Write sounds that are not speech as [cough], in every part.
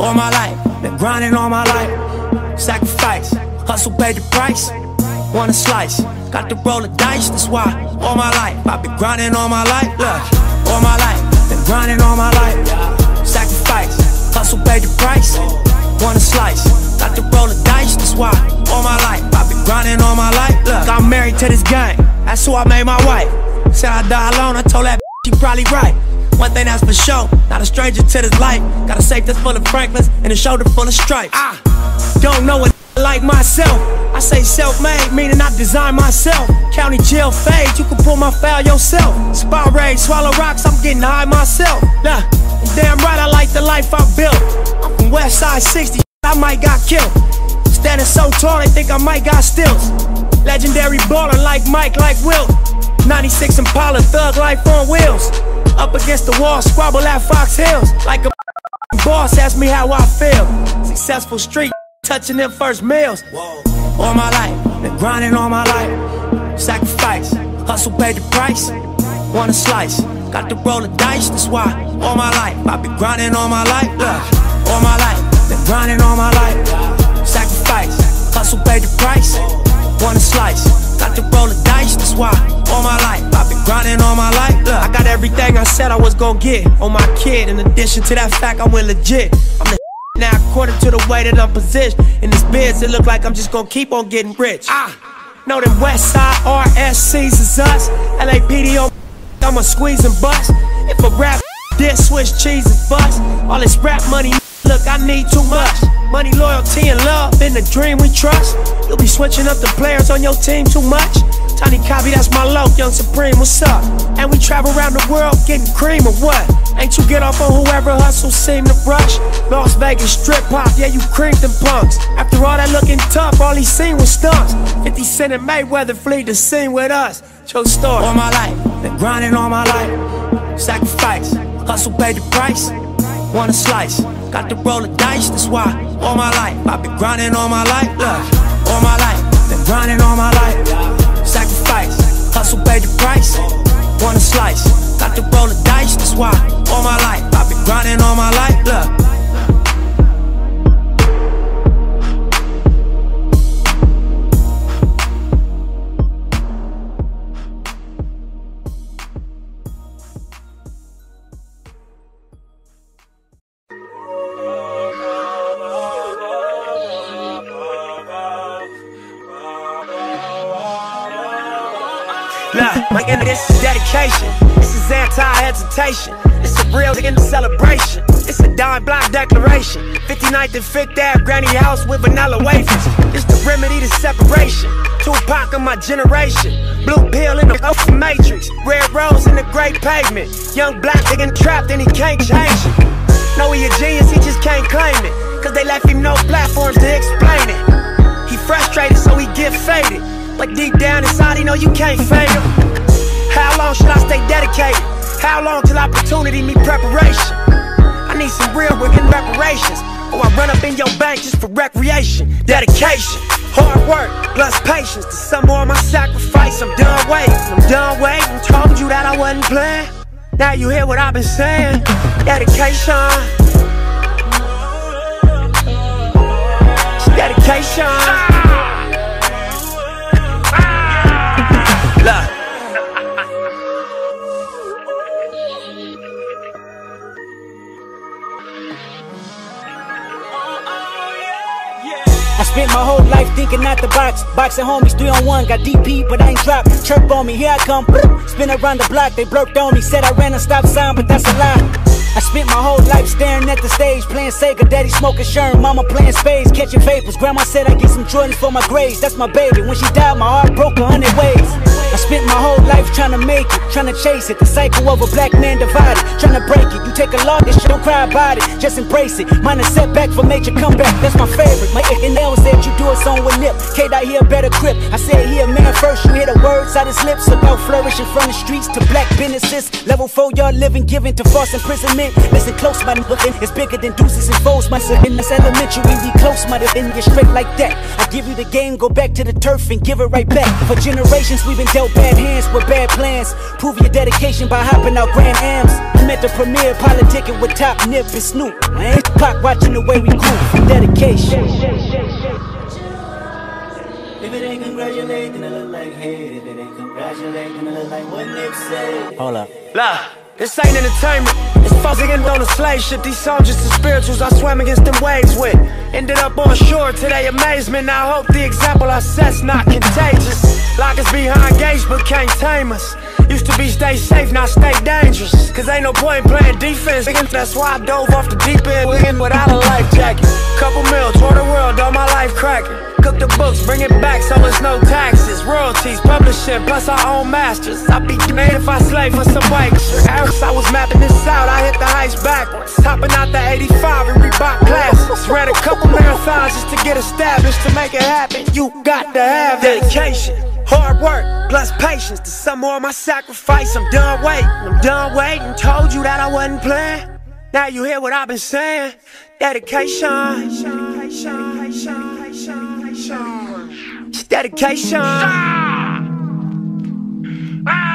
all my life. Been grinding all my life. Sacrifice, hustle paid the price. Want a slice, got to roll the dice. That's why all my life I've been grinding all my life. Look, all my life, been grinding all my life. Sacrifice, hustle paid the price. Want a slice, got to roll the dice. That's why all my life I've been grinding all my life. Look, I'm married to this game. That's who I made my wife. Said I die alone. I told that [laughs] she probably right. One thing that's for sure, not a stranger to this life. Got a safe that's full of Franklins and a shoulder full of stripes. I don't know what like myself. I say self-made, meaning I design myself. County jail fade, you can pull my file yourself. Spot rage, swallow rocks, I'm getting high myself. Nah, damn right I like the life I built. I'm from West Side 60, I might got killed. Standing so tall, they think I might got stills. Legendary baller like Mike, like Wilt. 96 Impala, thug life on wheels. Up against the wall, squabble at Fox Hills. Like a [laughs] boss, ask me how I feel. Successful street, [laughs] touching them first meals. All my life, been grinding all my life. Sacrifice, hustle paid the price. Want a slice, got to roll the dice. That's why all my life, I've been grinding all my life. Look, all my life, been grinding all my life. Sacrifice, hustle paid the price. Want a slice, got to roll the dice. That's why all my life, I've been grinding all my life. Look, I got everything I said I was gonna get on my kid. In addition to that fact, I went legit. I'm the [laughs] now, according to the way that I'm positioned in this biz, it look like I'm just gonna keep on getting rich. Ah, know them West Side RSCs is us. LAPD on I'ma squeeze and bust. If a rap [laughs] diss, switch cheese and bust. All this rap money, look, I need too much. Money, loyalty, and love in the dream we trust. You'll be switching up the players on your team too much. Tiny copy, that's my low, Young Supreme, what's up? And we travel around the world getting cream or what? Ain't you get off on whoever hustle seem to rush? Las Vegas strip pop, yeah, you creamed them punks. After all that looking tough, all he seen was stunts. 50 Cent and Mayweather flee the scene with us. True story. All my life, been grinding all my life. Sacrifice, hustle paid the price. Want a slice, got to roll the dice, that's why all my life I've been grinding all my life. Look, all my life, been grinding all my life. Sacrifice, hustle paid the price. Want a slice, got to roll the dice, that's why all my life I've been grinding all my life. Look. My inner, this is dedication. This is anti-hesitation. It's a real in celebration. It's a dime block declaration. 59th and 5th Ave, granny house with vanilla wafers. It's the remedy to separation. Tupac of my generation. Blue pill in the open matrix. Red rose in the great pavement. Young black nigga trapped and he can't change it. Know he a genius, he just can't claim it. Cause they left him no platforms to explain it. He frustrated, so he get faded. But deep down inside, he know you can't him. How long should I stay dedicated? How long till opportunity meet preparation? I need some real and reparations. Or I run up in your bank just for recreation. Dedication, hard work, plus patience. To some more of my sacrifice, I'm done waiting. I'm done waiting. Told you that I wasn't playing. Now you hear what I've been saying. Dedication. Dedication. Spent my whole life thinking out the box. Boxing homies, three on one, got DP, but I ain't dropped. Chirp on me, here I come. Spin around the block, they blurped on me. Said I ran a stop sign, but that's a lie. I spent my whole life staring at the stage, playing Sega, daddy smoking Sherm, mama playing spades, catching vapors. Grandma said I get some Jordans for my grades, that's my baby. When she died, my heart broke a hundred ways. Trying to make it, trying to chase it. The cycle of a black man divided, trying to break it. You take a lot, this shit, don't cry about it, just embrace it. Mine a setback for major comeback, that's my favorite. My and L said you do a song with Nip. K dot here better grip. I said here, man, first you hear the words out his lips about flourishing from the streets to black businesses. Level four, y'all living, giving to false imprisonment. Listen close, my nigga, it's bigger than deuces and foes. My son in this elementary, we close, my nigga, get straight like that. I give you the game, go back to the turf and give it right back. For generations, we've been dealt bad hands with bad. Prove your dedication by hopping out Grand Ams. I'm at the premiere, politicking with Top Nip and Snoop. I ain't Pac watching the way we groove. Dedication. If it ain't congratulate, then it look like hate. If it ain't congratulate, then it look like what Nip said. Hold up. Lah, this ain't entertainment. It's fucking on a slave shit. These soldiers and spirituals I swam against them waves with. Ended up on shore to their amazement. I hope the example I set's not contagious. Lock us behind gates, but can't tame us. Used to be stay safe, now stay dangerous. Cause ain't no point playing defense. That's why I dove off the deep end without a life jacket. Couple mil, tour the world, all my life cracking. Cook the books, bring it back so it's no taxes. Royalties, publishing, plus our own masters. I'd be mad if I slave for some wakes. I was mapping this out, I hit the heights backwards. Hopping out the 85 and Reebok Classics. Read a couple marathons just to get established. To make it happen, you got to have dedication. Hard work, plus patience. To some more of my sacrifice, I'm done waiting. I'm done waiting. Told you that I wasn't playing. Now you hear what I've been saying. Dedication. Dedication. This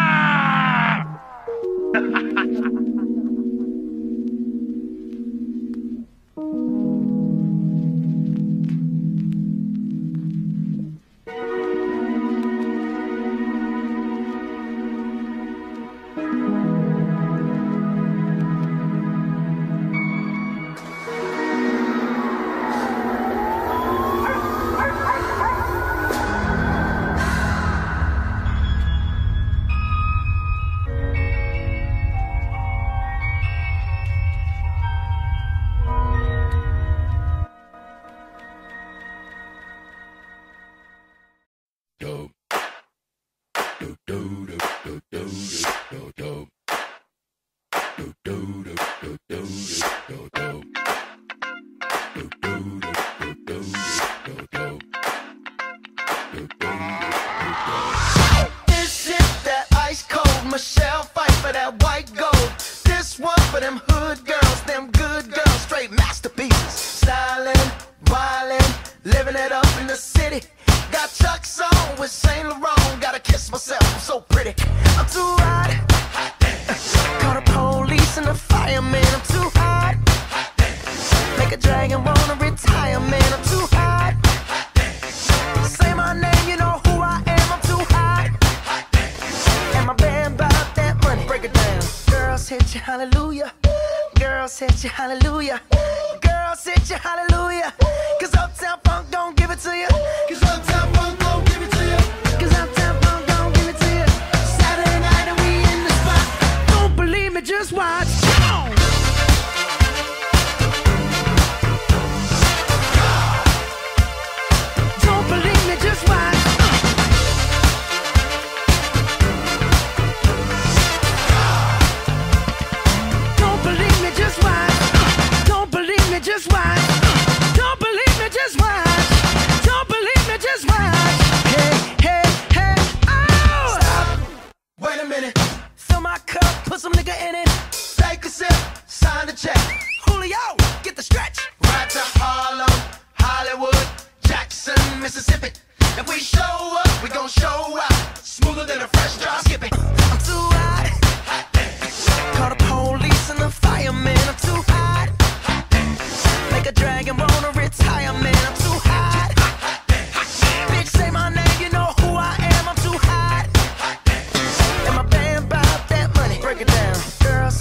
down. Girls hit you, hallelujah. Girls hit you, hallelujah. Girls hit you, hallelujah. Cause Uptown Funk don't give it to you. Cause Uptown Funk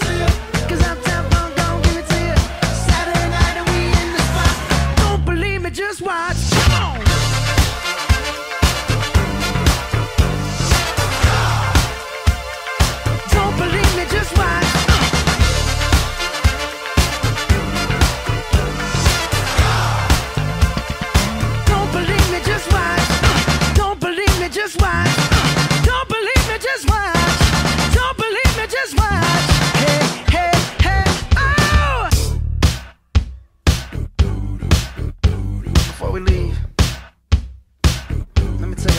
you.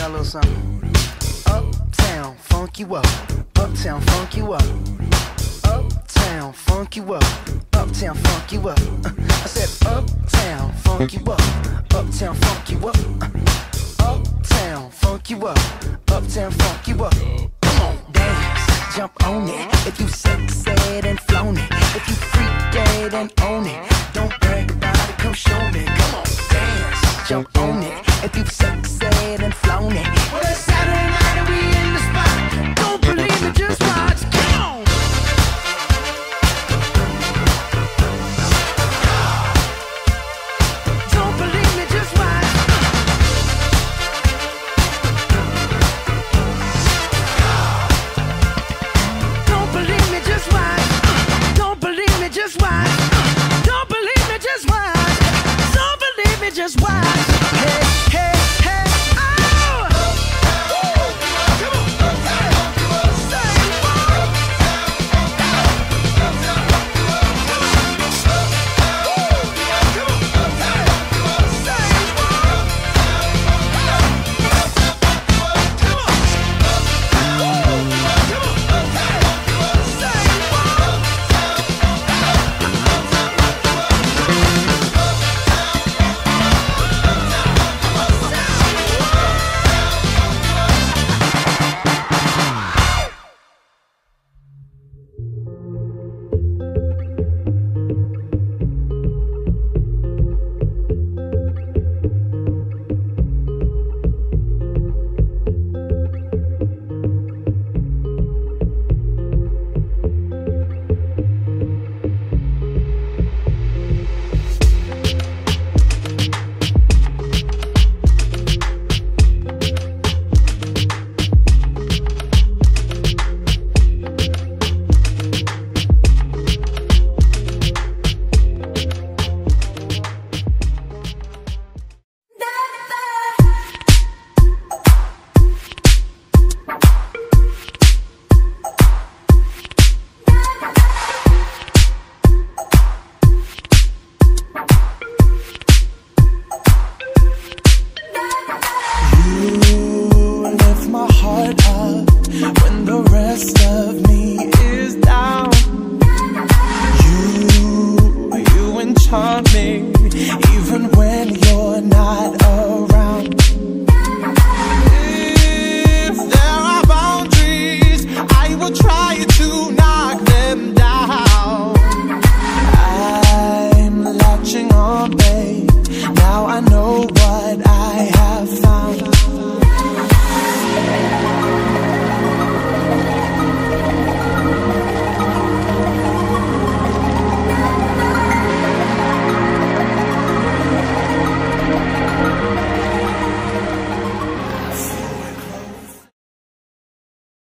A little something. Uptown, funk you up. Uptown, funk you up. Uptown, funk you up. Up, uptown funk you up. I said uptown funk you up, uptown funk you up, uptown funk you up, uptown funk you up. Come on, dance, jump on it. If you sexed and flown it, if you freak dead and own it, don't brag about it, come show me. Come on, dance, jump on it. If you sexed